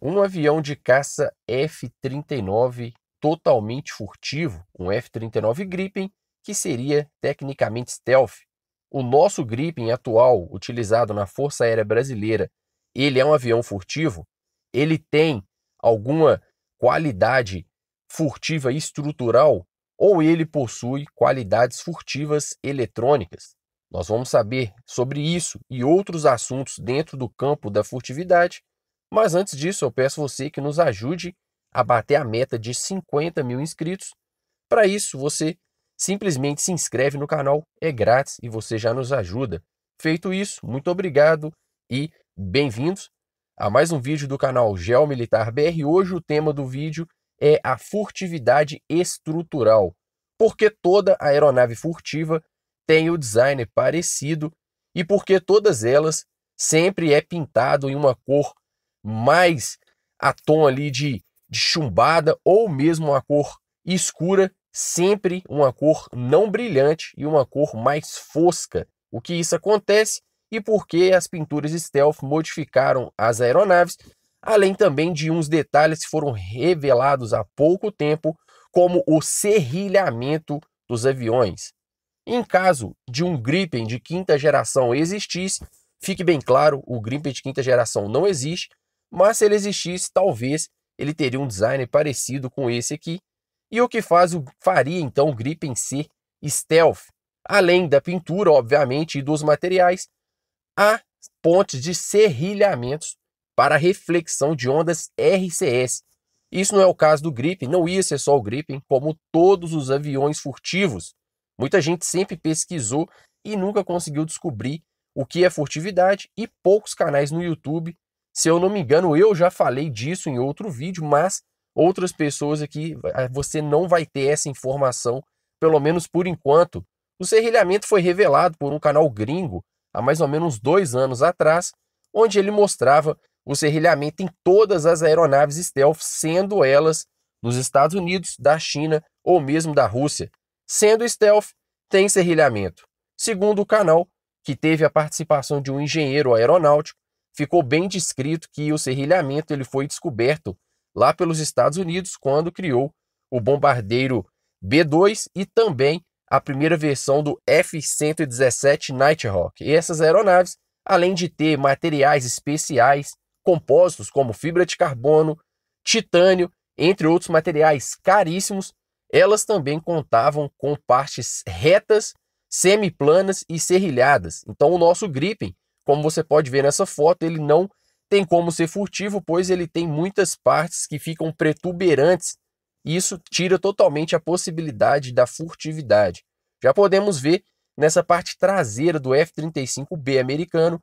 um avião de caça F-39 totalmente furtivo, um F-39 Gripen, que seria tecnicamente stealth. O nosso Gripen atual, utilizado na Força Aérea Brasileira, ele é um avião furtivo? Ele tem alguma qualidade furtiva estrutural ou ele possui qualidades furtivas eletrônicas? Nós vamos saber sobre isso e outros assuntos dentro do campo da furtividade, mas antes disso eu peço você que nos ajude a bater a meta de 50 mil inscritos. Para isso, você simplesmente se inscreve no canal, é grátis e você já nos ajuda. Feito isso, muito obrigado e bem-vindos a mais um vídeo do canal Geomilitar BR. Hoje o tema do vídeo é a furtividade estrutural. Porque toda aeronave furtiva tem o design parecido e porque todas elas sempre é pintado em uma cor mais a tom ali de, de chumbada ou mesmo uma cor escura, sempre uma cor não brilhante e uma cor mais fosca. O que isso acontece e por que as pinturas stealth modificaram as aeronaves, além também de uns detalhes que foram revelados há pouco tempo, como o serrilhamento dos aviões. Em caso de um Gripen de quinta geração existisse, fique bem claro, o Gripen de quinta geração não existe, mas se ele existisse, talvez ele teria um design parecido com esse aqui. E o que faz o, faria então o Gripen ser stealth? Além da pintura, obviamente, e dos materiais, há pontes de serrilhamentos para reflexão de ondas RCS. Isso não é o caso do Gripen, não ia ser só o Gripen, como todos os aviões furtivos Muita gente sempre pesquisou e nunca conseguiu descobrir o que é furtividade e poucos canais no YouTube. Se eu não me engano, eu já falei disso em outro vídeo, mas outras pessoas aqui, eh, você não vai ter essa informação, pelo menos por enquanto. O serrilhamento foi revelado por um canal gringo há mais ou menos dois anos atrás, onde ele mostrava o serrilhamento em todas as aeronaves stealth, sendo elas nos Estados Unidos, da China ou mesmo da Rússia. Sendo stealth, tem serrilhamento. Segundo o canal, que teve a participação de um engenheiro aeronáutico, ficou bem descrito que o serrilhamento ele foi descoberto lá pelos Estados Unidos quando criou o bombardeiro B-2 e também a primeira versão do F-117 Nighthawk. E essas aeronaves, além de ter materiais especiais, compostos como fibra de carbono, titânio, entre outros materiais caríssimos, elas também contavam com partes retas, semiplanas e serrilhadas. Então o nosso Gripen, como você pode ver nessa foto, ele não tem como ser furtivo, pois ele tem muitas partes que ficam protuberantes. Isso tira totalmente a possibilidade da furtividade. Já podemos ver nessa parte traseira do F-35B americano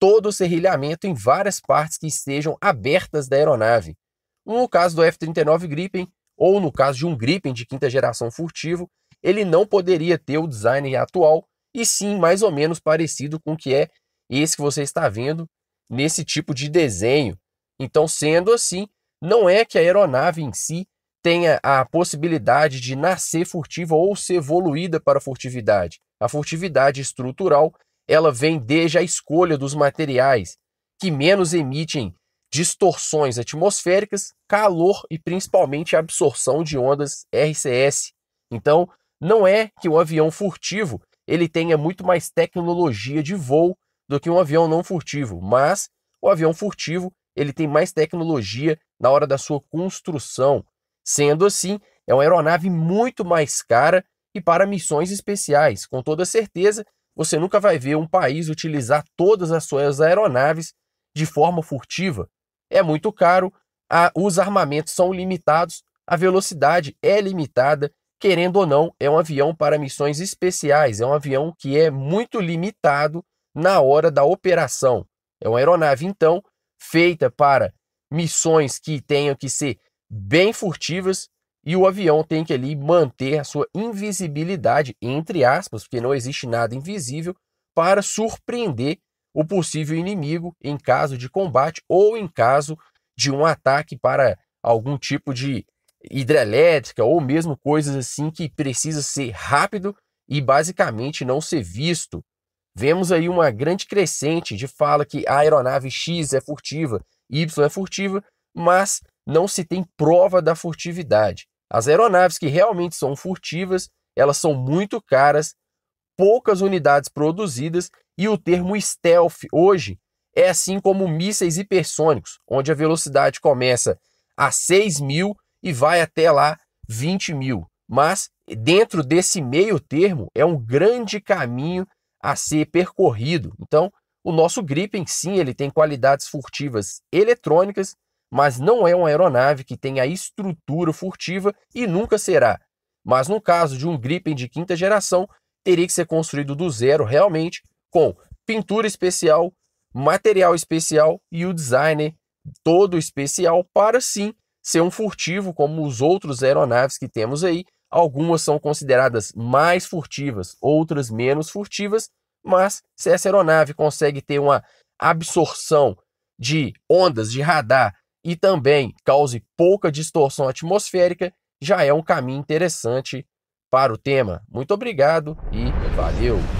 todo o serrilhamento em várias partes que estejam abertas da aeronave. No caso do F-39 Gripen, ou no caso de um Gripen de quinta geração furtivo, ele não poderia ter o design atual, e sim mais ou menos parecido com o que é esse que você está vendo nesse tipo de desenho. Então, sendo assim, não é que a aeronave em si tenha a possibilidade de nascer furtiva ou ser evoluída para a furtividade. A furtividade estrutural, ela vem desde a escolha dos materiais que menos emitem distorções atmosféricas, calor e principalmente absorção de ondas RCS. Então, não é que o avião furtivo ele tenha muito mais tecnologia de voo do que um avião não furtivo, mas o avião furtivo ele tem mais tecnologia na hora da sua construção. Sendo assim, é uma aeronave muito mais cara e para missões especiais. Com toda certeza, você nunca vai ver um país utilizar todas as suas aeronaves de forma furtiva é muito caro, a, os armamentos são limitados, a velocidade é limitada, querendo ou não, é um avião para missões especiais, é um avião que é muito limitado na hora da operação. É uma aeronave, então, feita para missões que tenham que ser bem furtivas e o avião tem que ali manter a sua invisibilidade, entre aspas, porque não existe nada invisível, para surpreender o possível inimigo em caso de combate ou em caso de um ataque para algum tipo de hidrelétrica ou mesmo coisas assim que precisa ser rápido e basicamente não ser visto. Vemos aí uma grande crescente de fala que a aeronave X é furtiva, Y é furtiva, mas não se tem prova da furtividade. As aeronaves que realmente são furtivas, elas são muito caras, poucas unidades produzidas e o termo stealth hoje é assim como mísseis hipersônicos, onde a velocidade começa a 6 mil e vai até lá 20 mil. Mas dentro desse meio termo é um grande caminho a ser percorrido. Então, o nosso Gripen, sim, ele tem qualidades furtivas eletrônicas, mas não é uma aeronave que tem a estrutura furtiva e nunca será. Mas no caso de um Gripen de quinta geração, teria que ser construído do zero realmente, com pintura especial, material especial e o designer todo especial para sim ser um furtivo como os outros aeronaves que temos aí. Algumas são consideradas mais furtivas, outras menos furtivas, mas se essa aeronave consegue ter uma absorção de ondas de radar e também cause pouca distorção atmosférica, já é um caminho interessante para o tema. Muito obrigado e valeu!